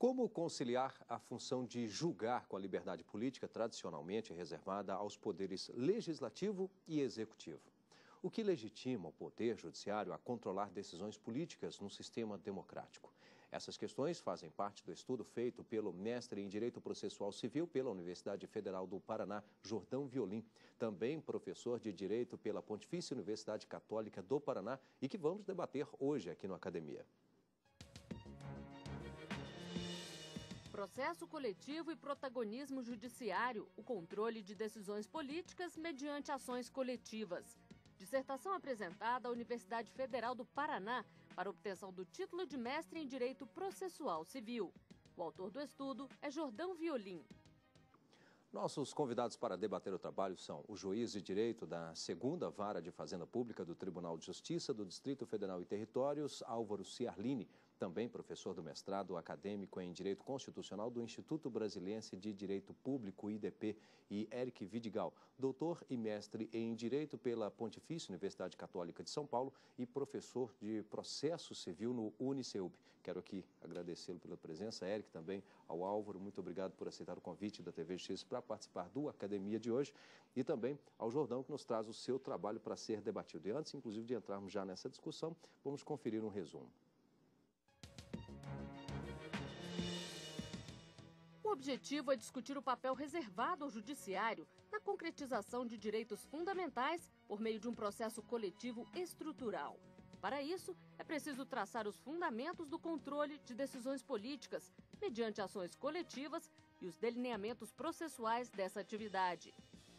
Como conciliar a função de julgar com a liberdade política tradicionalmente reservada aos poderes legislativo e executivo? O que legitima o poder judiciário a controlar decisões políticas num sistema democrático? Essas questões fazem parte do estudo feito pelo mestre em Direito Processual Civil pela Universidade Federal do Paraná, Jordão Violim, também professor de Direito pela Pontifícia Universidade Católica do Paraná e que vamos debater hoje aqui no Academia. Processo coletivo e protagonismo judiciário, o controle de decisões políticas mediante ações coletivas. Dissertação apresentada à Universidade Federal do Paraná para obtenção do título de mestre em Direito Processual Civil. O autor do estudo é Jordão Violim. Nossos convidados para debater o trabalho são o juiz de direito da segunda vara de Fazenda Pública do Tribunal de Justiça do Distrito Federal e Territórios, Álvaro Ciarline, também professor do mestrado acadêmico em Direito Constitucional do Instituto Brasilense de Direito Público, IDP, e Eric Vidigal, doutor e mestre em Direito pela Pontifícia Universidade Católica de São Paulo e professor de Processo Civil no Uniceub. Quero aqui agradecê-lo pela presença, Eric, também ao Álvaro, muito obrigado por aceitar o convite da TV X para participar do Academia de hoje, e também ao Jordão, que nos traz o seu trabalho para ser debatido. E antes, inclusive, de entrarmos já nessa discussão, vamos conferir um resumo. O objetivo é discutir o papel reservado ao Judiciário na concretização de direitos fundamentais por meio de um processo coletivo estrutural. Para isso, é preciso traçar os fundamentos do controle de decisões políticas, mediante ações coletivas e os delineamentos processuais dessa atividade.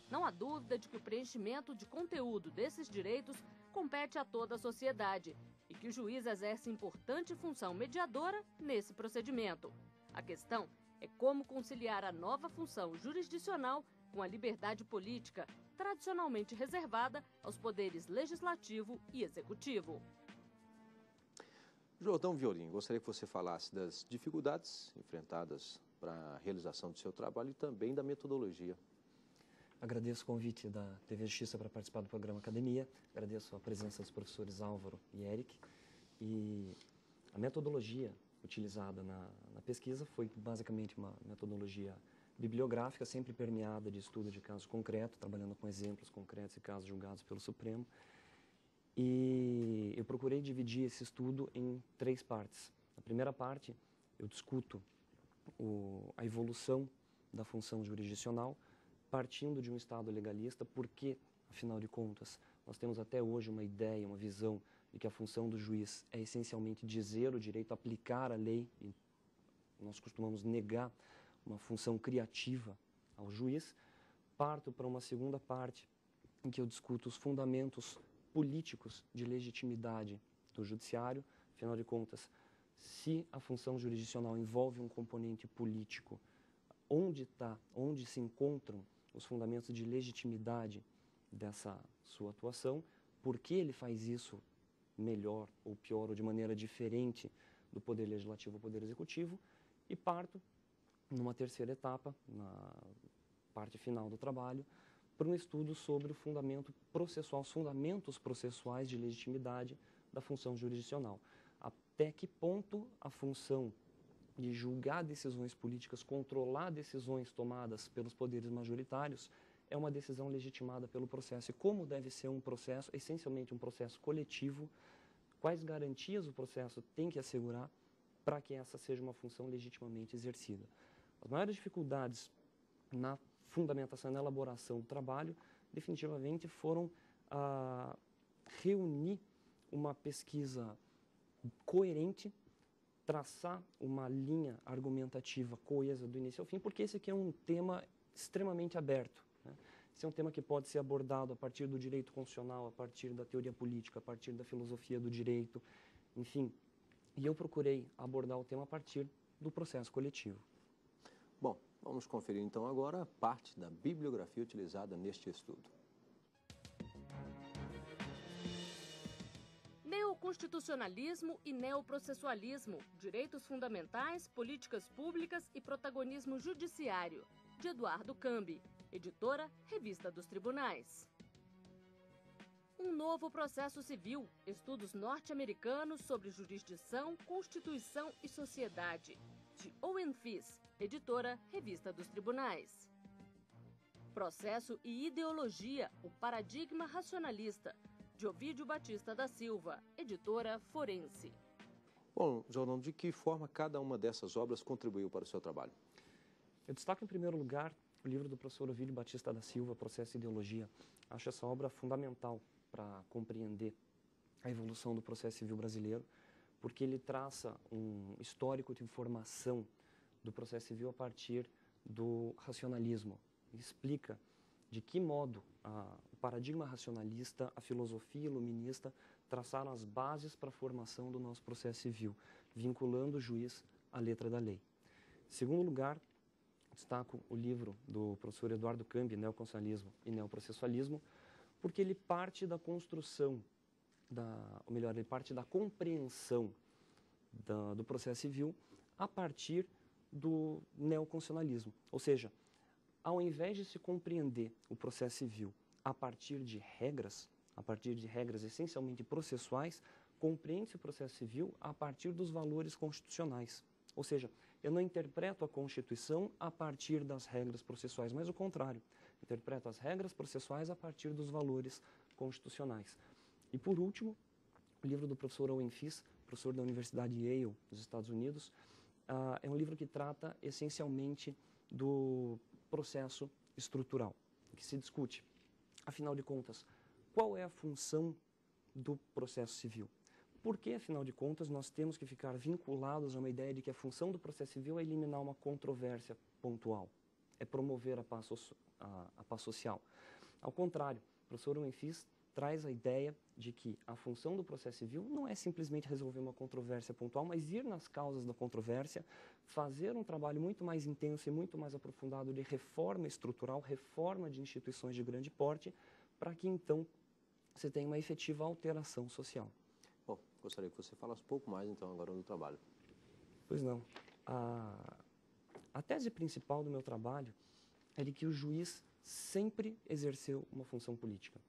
Não há dúvida de que o preenchimento de conteúdo desses direitos compete a toda a sociedade e que o juiz exerce importante função mediadora nesse procedimento. A questão é como conciliar a nova função jurisdicional com a liberdade política, tradicionalmente reservada aos poderes legislativo e executivo. Jordão Violim, gostaria que você falasse das dificuldades enfrentadas para a realização do seu trabalho e também da metodologia. Agradeço o convite da TV Justiça para participar do programa Academia, agradeço a presença dos professores Álvaro e Eric. E a metodologia utilizada na, na, pesquisa foi basicamente uma metodologia bibliográfica, sempre permeada de estudo de casos concretos, trabalhando com exemplos concretos e casos julgados pelo Supremo. E eu procurei dividir esse estudo em três partes. Na primeira parte, eu discuto o, a evolução da função jurisdicional, partindo de um Estado legalista, porque, afinal de contas, nós temos até hoje uma ideia, uma visão de que a função do juiz é essencialmente dizer o direito, aplicar a lei, e nós costumamos negar uma função criativa ao juiz, parto para uma segunda parte em que eu discuto os fundamentos políticos de legitimidade do judiciário, afinal de contas, se a função jurisdicional envolve um componente político, onde está, onde se encontram os fundamentos de legitimidade dessa sua atuação, por que ele faz isso melhor ou pior ou de maneira diferente do Poder Legislativo ao Poder Executivo e parto numa terceira etapa, na parte final do trabalho, para um estudo sobre o fundamento processual, os fundamentos processuais de legitimidade da função jurisdicional. Até que ponto a função de julgar decisões políticas, controlar decisões tomadas pelos poderes majoritários, é uma decisão legitimada pelo processo. E como deve ser um processo, essencialmente um processo coletivo, quais garantias o processo tem que assegurar para que essa seja uma função legitimamente exercida. As maiores dificuldades na fundamentação na elaboração do trabalho, definitivamente, foram ah, reunir uma pesquisa coerente, traçar uma linha argumentativa coesa do início ao fim, porque esse aqui é um tema extremamente aberto. Esse é um tema que pode ser abordado a partir do direito constitucional, a partir da teoria política, a partir da filosofia do direito, enfim. E eu procurei abordar o tema a partir do processo coletivo. Bom, vamos conferir então agora parte da bibliografia utilizada neste estudo. Neoconstitucionalismo e neoprocessualismo, direitos fundamentais, políticas públicas e protagonismo judiciário, de Eduardo Cambi. Editora Revista dos Tribunais. Um novo processo civil, estudos norte-americanos sobre jurisdição, constituição e sociedade. de Owen Fis, editora Revista dos Tribunais. Processo e Ideologia, o Paradigma Racionalista, de Ovídio Batista da Silva, editora Forense. Bom, Jornal, de que forma cada uma dessas obras contribuiu para o seu trabalho? Eu destaco em primeiro lugar o livro do professor Ovídio Batista da Silva, Processo e Ideologia. Acho essa obra fundamental para compreender a evolução do processo civil brasileiro, porque ele traça um histórico de formação do processo civil a partir do racionalismo. Ele explica de que modo a, o paradigma racionalista, a filosofia iluminista traçaram as bases para a formação do nosso processo civil, vinculando o juiz à letra da lei. Em segundo lugar, destaco o livro do professor Eduardo Cambi, Neoconstitucionalismo e Neoprocessualismo, porque ele parte da construção, da, ou melhor, ele parte da compreensão da, do processo civil a partir do neoconstitucionalismo. Ou seja, ao invés de se compreender o processo civil a partir de regras, a partir de regras essencialmente processuais, compreende-se o processo civil a partir dos valores constitucionais. Ou seja, eu não interpreto a Constituição a partir das regras processuais, mas o contrário. Interpreto as regras processuais a partir dos valores constitucionais. E por último, o livro do professor Owen Fis, professor da Universidade Yale, dos Estados Unidos, uh, é um livro que trata essencialmente do processo estrutural, que se discute, afinal de contas, qual é a função do processo civil? Por que, afinal de contas, nós temos que ficar vinculados a uma ideia de que a função do processo civil é eliminar uma controvérsia pontual, é promover a paz, a, a paz social? Ao contrário, o professor Wenfis traz a ideia de que a função do processo civil não é simplesmente resolver uma controvérsia pontual, mas ir nas causas da controvérsia, fazer um trabalho muito mais intenso e muito mais aprofundado de reforma estrutural, reforma de instituições de grande porte, para que então você tenha uma efetiva alteração social. Gostaria que você falasse um pouco mais, então, agora do trabalho. Pois não. A, a tese principal do meu trabalho é de que o juiz sempre exerceu uma função política.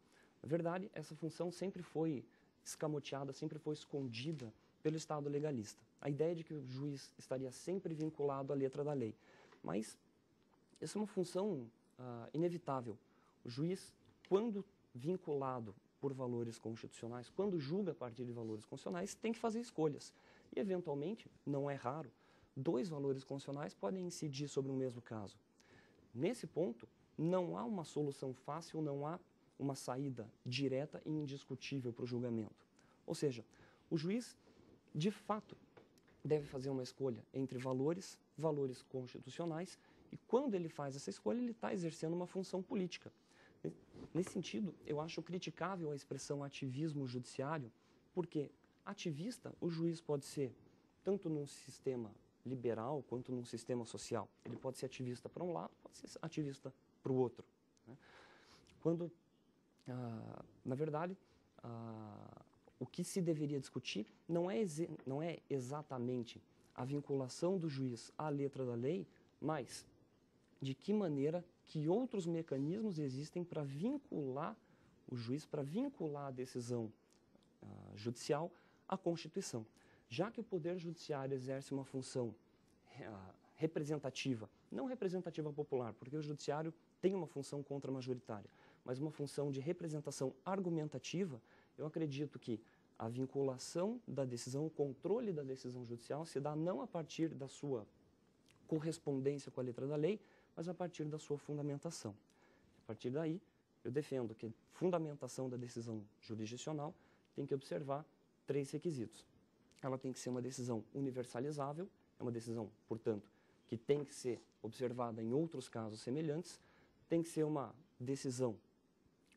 Na verdade, essa função sempre foi escamoteada, sempre foi escondida pelo Estado legalista. A ideia de que o juiz estaria sempre vinculado à letra da lei. Mas essa é uma função uh, inevitável. O juiz, quando vinculado por valores constitucionais, quando julga a partir de valores constitucionais, tem que fazer escolhas. E, eventualmente, não é raro, dois valores constitucionais podem incidir sobre o mesmo caso. Nesse ponto, não há uma solução fácil, não há uma saída direta e indiscutível para o julgamento. Ou seja, o juiz, de fato, deve fazer uma escolha entre valores, valores constitucionais, e quando ele faz essa escolha, ele está exercendo uma função política. Nesse sentido, eu acho criticável a expressão ativismo judiciário, porque ativista o juiz pode ser tanto num sistema liberal quanto num sistema social. Ele pode ser ativista para um lado, pode ser ativista para o outro. Né? Quando, ah, na verdade, ah, o que se deveria discutir não é, não é exatamente a vinculação do juiz à letra da lei, mas de que maneira que outros mecanismos existem para vincular o juiz, para vincular a decisão uh, judicial à Constituição. Já que o Poder Judiciário exerce uma função uh, representativa, não representativa popular, porque o Judiciário tem uma função contra-majoritária, mas uma função de representação argumentativa, eu acredito que a vinculação da decisão, o controle da decisão judicial se dá não a partir da sua correspondência com a letra da lei, mas a partir da sua fundamentação. A partir daí, eu defendo que fundamentação da decisão jurisdicional tem que observar três requisitos. Ela tem que ser uma decisão universalizável, é uma decisão, portanto, que tem que ser observada em outros casos semelhantes, tem que ser uma decisão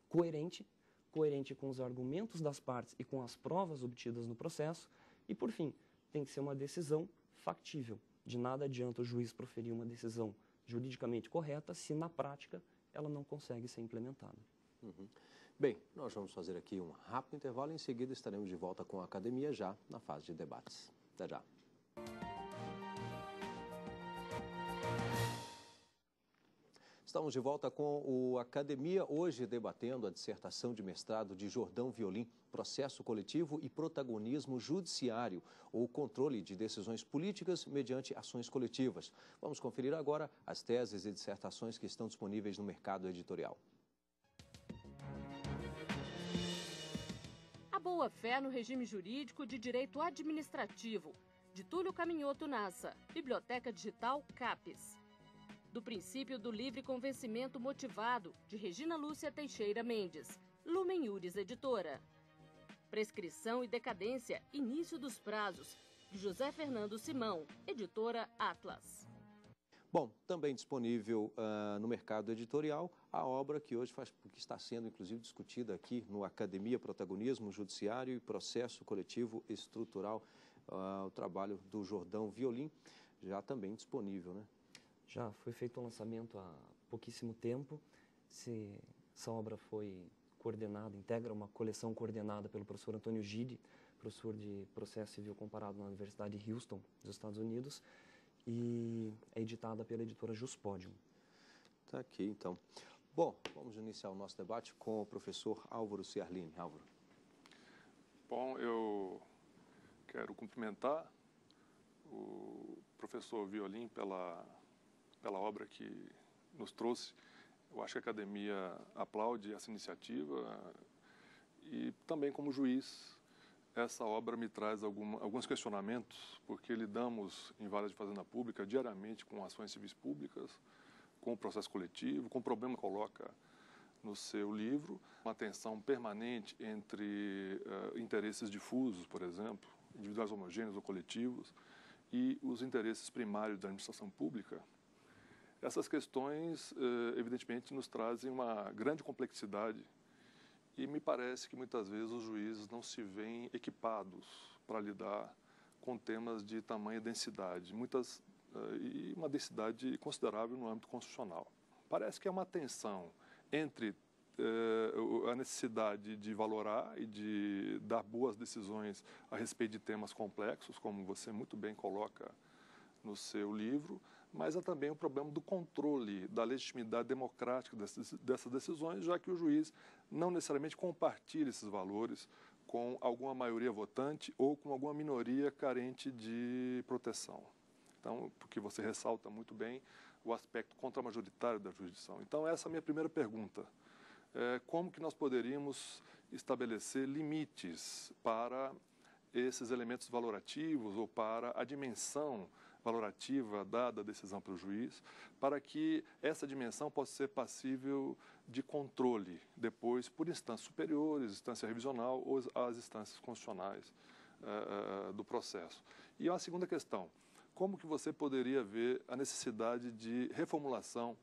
coerente, coerente com os argumentos das partes e com as provas obtidas no processo, e, por fim, tem que ser uma decisão factível. De nada adianta o juiz proferir uma decisão juridicamente correta se na prática ela não consegue ser implementada. Uhum. Bem, nós vamos fazer aqui um rápido intervalo e em seguida estaremos de volta com a academia já na fase de debates. Até já. Estamos de volta com o Academia, hoje debatendo a dissertação de mestrado de Jordão Violim, processo coletivo e protagonismo judiciário, ou controle de decisões políticas mediante ações coletivas. Vamos conferir agora as teses e dissertações que estão disponíveis no mercado editorial. A boa-fé no regime jurídico de direito administrativo, de Túlio Caminhoto Nassa, Biblioteca Digital CAPES do princípio do livre convencimento motivado, de Regina Lúcia Teixeira Mendes, Lumen Iures Editora. Prescrição e decadência, início dos prazos, de José Fernando Simão, editora Atlas. Bom, também disponível uh, no mercado editorial a obra que hoje faz, que está sendo inclusive discutida aqui no Academia Protagonismo Judiciário e Processo Coletivo Estrutural, uh, o trabalho do Jordão Violim, já também disponível, né? Já foi feito um lançamento há pouquíssimo tempo. Se, essa obra foi coordenada, integra uma coleção coordenada pelo professor Antônio Gide, professor de processo civil comparado na Universidade de Houston, dos Estados Unidos, e é editada pela editora Juspodium. Está aqui, então. Bom, vamos iniciar o nosso debate com o professor Álvaro Ciarline. Álvaro. Bom, eu quero cumprimentar o professor Violim pela pela obra que nos trouxe. Eu acho que a academia aplaude essa iniciativa e também como juiz essa obra me traz alguma, alguns questionamentos, porque lidamos em várias de fazenda pública diariamente com ações civis públicas, com o processo coletivo, com o problema que coloca no seu livro, uma tensão permanente entre uh, interesses difusos, por exemplo, individuais homogêneos ou coletivos, e os interesses primários da administração pública, essas questões, eh, evidentemente, nos trazem uma grande complexidade e me parece que muitas vezes os juízes não se veem equipados para lidar com temas de tamanha densidade, muitas eh, e uma densidade considerável no âmbito constitucional. Parece que é uma tensão entre eh, a necessidade de valorar e de dar boas decisões a respeito de temas complexos, como você muito bem coloca no seu livro, mas há também o problema do controle da legitimidade democrática dessas, dessas decisões, já que o juiz não necessariamente compartilha esses valores com alguma maioria votante ou com alguma minoria carente de proteção. Então, porque você ressalta muito bem o aspecto contramajoritário da jurisdição. Então, essa é a minha primeira pergunta. É, como que nós poderíamos estabelecer limites para esses elementos valorativos ou para a dimensão valorativa dada a decisão pelo juiz, para que essa dimensão possa ser passível de controle depois por instâncias superiores, instância revisional ou as instâncias constitucionais uh, do processo. E uma segunda questão, como que você poderia ver a necessidade de reformulação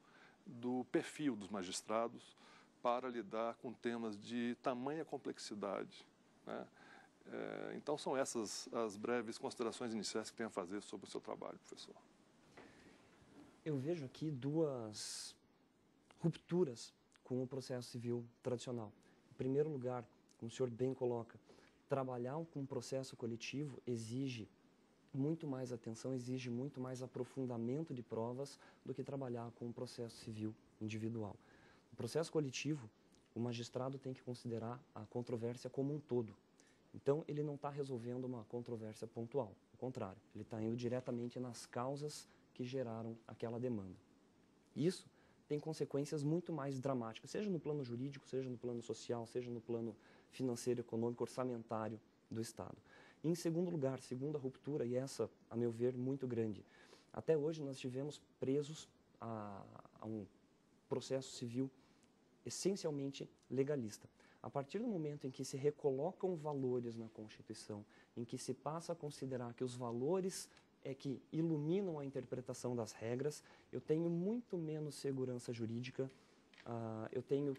do perfil dos magistrados para lidar com temas de tamanha complexidade, né? É, então, são essas as breves considerações iniciais que tem a fazer sobre o seu trabalho, professor. Eu vejo aqui duas rupturas com o processo civil tradicional. Em primeiro lugar, como o senhor bem coloca, trabalhar com um processo coletivo exige muito mais atenção, exige muito mais aprofundamento de provas do que trabalhar com um processo civil individual. No processo coletivo, o magistrado tem que considerar a controvérsia como um todo, então, ele não está resolvendo uma controvérsia pontual, ao contrário, ele está indo diretamente nas causas que geraram aquela demanda. Isso tem consequências muito mais dramáticas, seja no plano jurídico, seja no plano social, seja no plano financeiro, econômico, orçamentário do Estado. E, em segundo lugar, segunda ruptura, e essa, a meu ver, muito grande. Até hoje nós tivemos presos a, a um processo civil essencialmente legalista. A partir do momento em que se recolocam valores na Constituição, em que se passa a considerar que os valores é que iluminam a interpretação das regras, eu tenho muito menos segurança jurídica, uh, eu tenho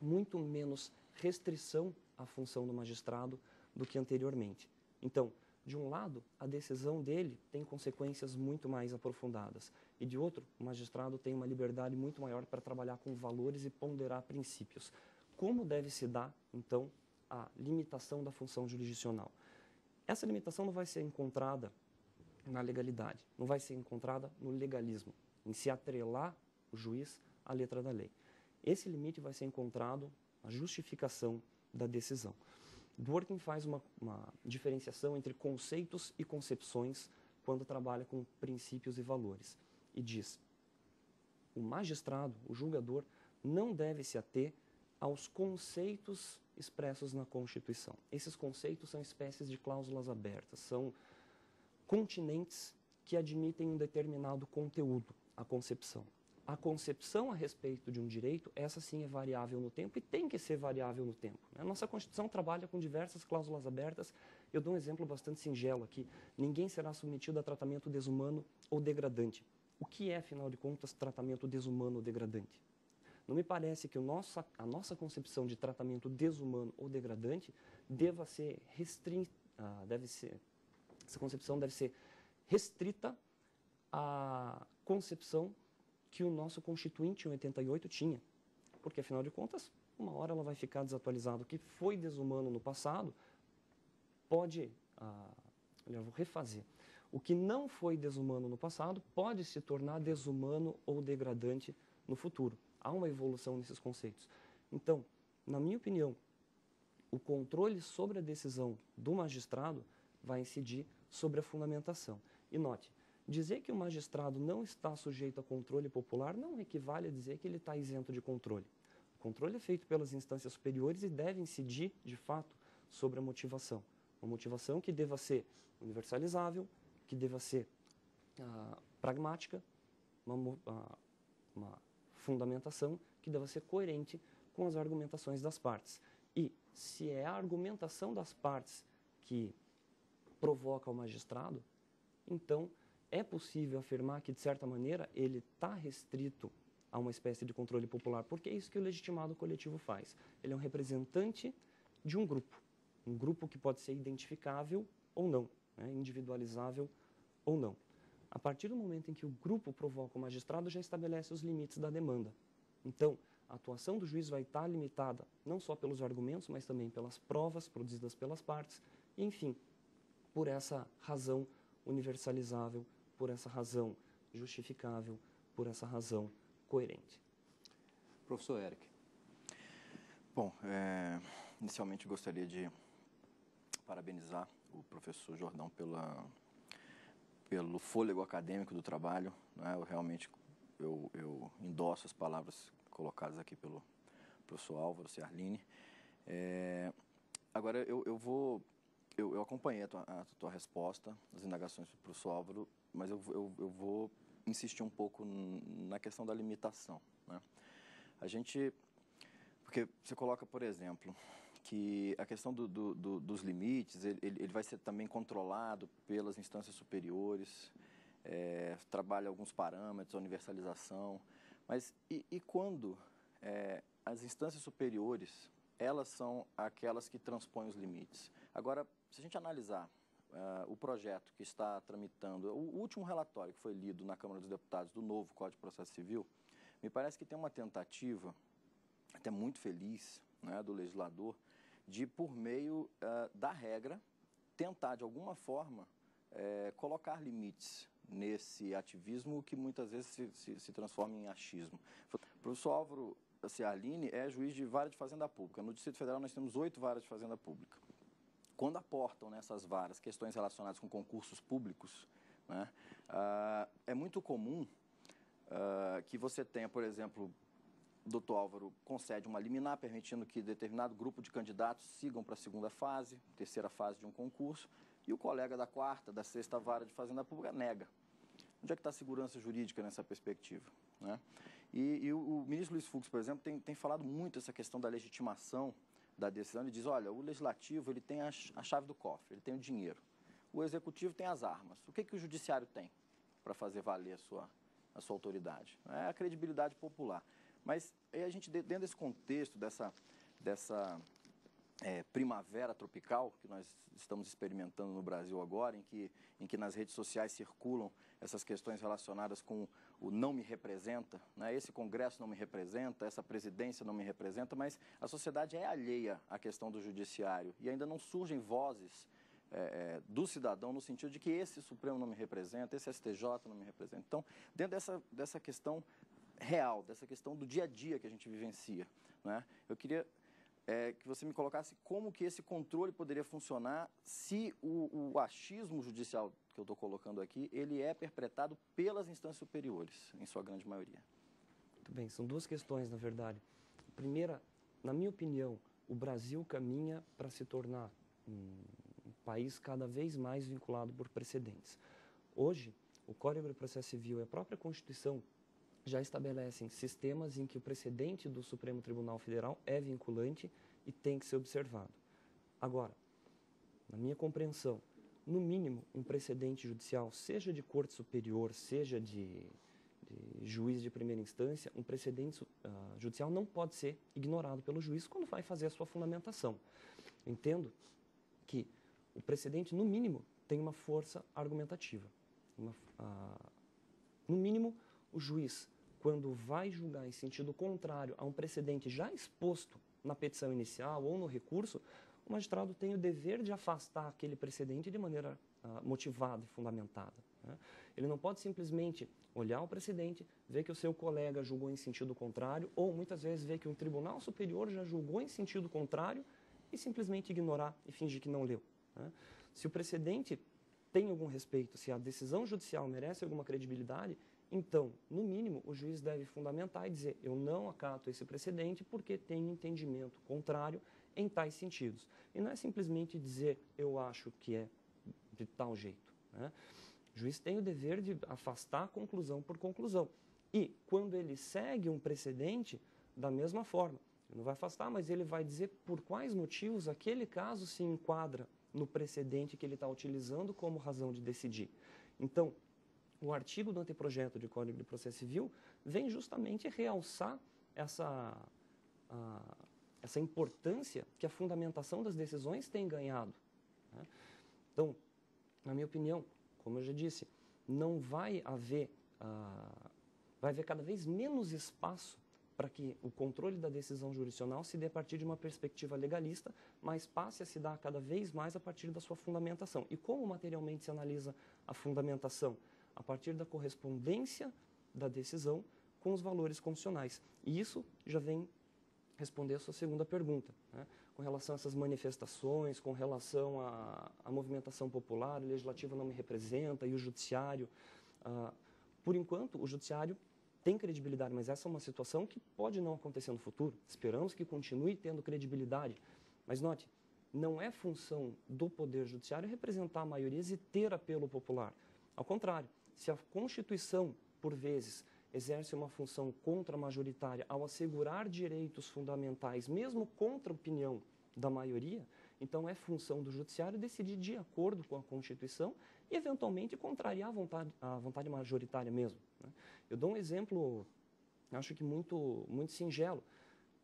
muito menos restrição à função do magistrado do que anteriormente. Então, de um lado, a decisão dele tem consequências muito mais aprofundadas, e de outro, o magistrado tem uma liberdade muito maior para trabalhar com valores e ponderar princípios como deve se dar, então, a limitação da função jurisdicional. Essa limitação não vai ser encontrada na legalidade, não vai ser encontrada no legalismo, em se atrelar o juiz a letra da lei. Esse limite vai ser encontrado na justificação da decisão. Dworkin faz uma, uma diferenciação entre conceitos e concepções quando trabalha com princípios e valores e diz: o magistrado, o julgador, não deve se ater aos conceitos expressos na Constituição. Esses conceitos são espécies de cláusulas abertas, são continentes que admitem um determinado conteúdo, a concepção. A concepção a respeito de um direito, essa sim é variável no tempo e tem que ser variável no tempo. A nossa Constituição trabalha com diversas cláusulas abertas. Eu dou um exemplo bastante singelo aqui. Ninguém será submetido a tratamento desumano ou degradante. O que é, afinal de contas, tratamento desumano ou degradante? Não me parece que nosso, a nossa concepção de tratamento desumano ou degradante deva ser restrita, ah, deve ser, essa concepção deve ser restrita à concepção que o nosso Constituinte em 88 tinha. Porque, afinal de contas, uma hora ela vai ficar desatualizada. O que foi desumano no passado pode, ah, eu vou refazer, o que não foi desumano no passado pode se tornar desumano ou degradante no futuro há uma evolução nesses conceitos. Então, na minha opinião, o controle sobre a decisão do magistrado vai incidir sobre a fundamentação. E note, dizer que o magistrado não está sujeito a controle popular não equivale a dizer que ele está isento de controle. O controle é feito pelas instâncias superiores e deve incidir, de fato, sobre a motivação. Uma motivação que deva ser universalizável, que deva ser ah, pragmática, uma, ah, uma fundamentação que deva ser coerente com as argumentações das partes. E se é a argumentação das partes que provoca o magistrado, então é possível afirmar que, de certa maneira, ele está restrito a uma espécie de controle popular, porque é isso que o legitimado coletivo faz. Ele é um representante de um grupo, um grupo que pode ser identificável ou não, né, individualizável ou não. A partir do momento em que o grupo provoca o magistrado, já estabelece os limites da demanda. Então, a atuação do juiz vai estar limitada não só pelos argumentos, mas também pelas provas produzidas pelas partes, e, enfim, por essa razão universalizável, por essa razão justificável, por essa razão coerente. Professor Eric. Bom, é, inicialmente gostaria de parabenizar o professor Jordão pela pelo fôlego acadêmico do trabalho. Né? Eu realmente eu, eu endosso as palavras colocadas aqui pelo professor Álvaro Ciarline. É, agora, eu, eu vou... Eu, eu acompanhei a tua, a tua, resposta, as indagações do professor Álvaro, mas eu, eu, eu vou insistir um pouco na questão da limitação. Né? A gente... Porque você coloca, por exemplo, que a questão do, do, do, dos limites, ele, ele, vai ser também controlado pelas instâncias superiores, é, trabalha alguns parâmetros, a universalização, mas e, e quando é, as instâncias superiores, elas são aquelas que transpõem os limites. Agora, se a gente analisar uh, o projeto que está tramitando, o último relatório que foi lido na Câmara dos Deputados do novo Código de Processo Civil, me parece que tem uma tentativa, até muito feliz, né, do legislador, de, por meio uh, da regra, tentar, de alguma forma, uh, colocar limites nesse ativismo que muitas vezes se, se, se transforma em achismo. O professor Álvaro Ciarline é juiz de vara de fazenda pública. No Distrito Federal nós temos oito varas de fazenda pública. Quando aportam nessas varas questões relacionadas com concursos públicos, né, uh, é muito comum uh, que você tenha, por exemplo, doutor Álvaro concede uma liminar permitindo que determinado grupo de candidatos sigam para a segunda fase, terceira fase de um concurso, e o colega da quarta, da sexta vara de Fazenda Pública nega. Onde é que está a segurança jurídica nessa perspectiva? Né? E, e o, o, ministro Luiz Fux, por exemplo, tem, tem falado muito essa questão da legitimação da decisão. Ele diz, olha, o legislativo ele tem a, a chave do cofre, ele tem o dinheiro. O executivo tem as armas. O que, que o judiciário tem para fazer valer a sua, a sua autoridade? É a credibilidade popular. Mas aí a gente, dentro desse contexto, dessa, dessa é, primavera tropical que nós estamos experimentando no Brasil agora, em que, em que nas redes sociais circulam essas questões relacionadas com o não me representa, né? esse Congresso não me representa, essa presidência não me representa, mas a sociedade é alheia à questão do judiciário e ainda não surgem vozes é, é, do cidadão no sentido de que esse Supremo não me representa, esse STJ não me representa. Então, dentro dessa, dessa questão real, dessa questão do dia a dia que a gente vivencia. Né? Eu queria é, que você me colocasse como que esse controle poderia funcionar se o, o achismo judicial que eu estou colocando aqui, ele é perpetrado pelas instâncias superiores, em sua grande maioria. Muito bem, são duas questões, na verdade. Primeira, na minha opinião, o Brasil caminha para se tornar um país cada vez mais vinculado por precedentes. Hoje, o Código de Processo Civil e a própria Constituição já estabelecem sistemas em que o precedente do Supremo Tribunal Federal é vinculante e tem que ser observado. Agora, na minha compreensão, no mínimo, um precedente judicial, seja de corte superior, seja de, de juiz de primeira instância, um precedente uh, judicial não pode ser ignorado pelo juiz quando vai fazer a sua fundamentação. entendo que o precedente, no mínimo, tem uma força argumentativa. Uma, uh, no mínimo, o juiz quando vai julgar em sentido contrário a um precedente já exposto na petição inicial ou no recurso, o magistrado tem o dever de afastar aquele precedente de maneira uh, motivada e fundamentada. Né? Ele não pode simplesmente olhar o precedente, ver que o seu colega julgou em sentido contrário, ou muitas vezes ver que um tribunal superior já julgou em sentido contrário e simplesmente ignorar e fingir que não leu. Né? Se o precedente tem algum respeito, se a decisão judicial merece alguma credibilidade, então, no mínimo, o juiz deve fundamentar e dizer: eu não acato esse precedente porque tenho entendimento contrário em tais sentidos. E não é simplesmente dizer: eu acho que é de tal jeito. Né? O juiz tem o dever de afastar conclusão por conclusão. E, quando ele segue um precedente, da mesma forma. Ele não vai afastar, mas ele vai dizer por quais motivos aquele caso se enquadra no precedente que ele está utilizando como razão de decidir. Então, o artigo do anteprojeto de Código de Processo Civil vem justamente realçar essa, a, essa importância que a fundamentação das decisões tem ganhado. Né? Então, na minha opinião, como eu já disse, não vai haver, vai haver cada vez menos espaço para que o controle da decisão jurisdicional se dê a partir de uma perspectiva legalista, mas passe a se dar cada vez mais a partir da sua fundamentação. E como materialmente se analisa a fundamentação? A partir da correspondência da decisão com os valores constitucionais. E isso já vem responder a sua segunda pergunta, né? com relação a essas manifestações, com relação à, movimentação popular, o legislativo não me representa e o judiciário. Ah, por enquanto, o judiciário tem credibilidade, mas essa é uma situação que pode não acontecer no futuro. Esperamos que continue tendo credibilidade. Mas note, não é função do Poder Judiciário representar maiorias e ter apelo popular. Ao contrário, se a Constituição, por vezes, exerce uma função contra-majoritária ao assegurar direitos fundamentais, mesmo contra a opinião da maioria, então é função do Judiciário decidir de acordo com a Constituição e, eventualmente, contrariar a vontade, a vontade majoritária mesmo. Né? Eu dou um exemplo, acho que muito, muito singelo.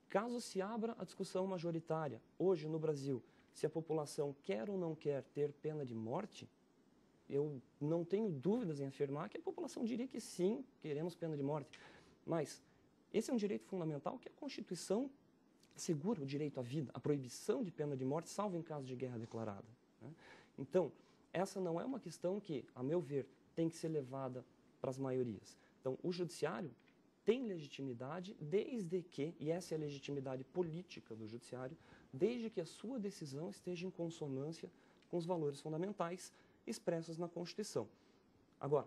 Caso se abra a discussão majoritária, hoje no Brasil, se a população quer ou não quer ter pena de morte, eu não tenho dúvidas em afirmar que a população diria que sim, queremos pena de morte. Mas esse é um direito fundamental que a Constituição assegura o direito à vida, a proibição de pena de morte, salvo em caso de guerra declarada. Né? Então, essa não é uma questão que, a meu ver, tem que ser levada para as maiorias. Então, o judiciário tem legitimidade desde que, e essa é a legitimidade política do judiciário, desde que a sua decisão esteja em consonância com os valores fundamentais expressos na Constituição. Agora,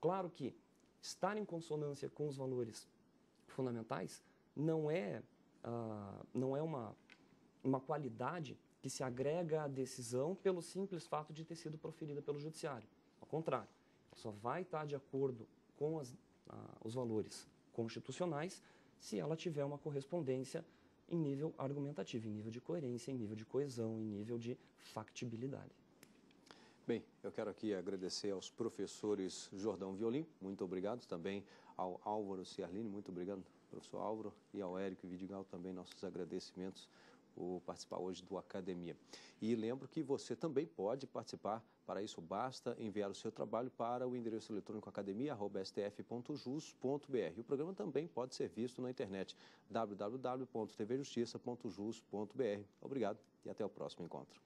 claro que estar em consonância com os valores fundamentais não é, uh, não é uma, uma qualidade que se agrega à decisão pelo simples fato de ter sido proferida pelo Judiciário. Ao contrário, só vai estar de acordo com as, uh, os valores constitucionais se ela tiver uma correspondência em nível argumentativo, em nível de coerência, em nível de coesão, em nível de factibilidade. Bem, eu quero aqui agradecer aos professores Jordão Violim, muito obrigado, também ao Álvaro Ciarlini, muito obrigado, professor Álvaro, e ao Érico Vidigal também nossos agradecimentos por participar hoje do Academia. E lembro que você também pode participar, para isso basta enviar o seu trabalho para o endereço eletrônico academia.stf.jus.br. O programa também pode ser visto na internet www.tvjustiça.jus.br. Obrigado e até o próximo encontro.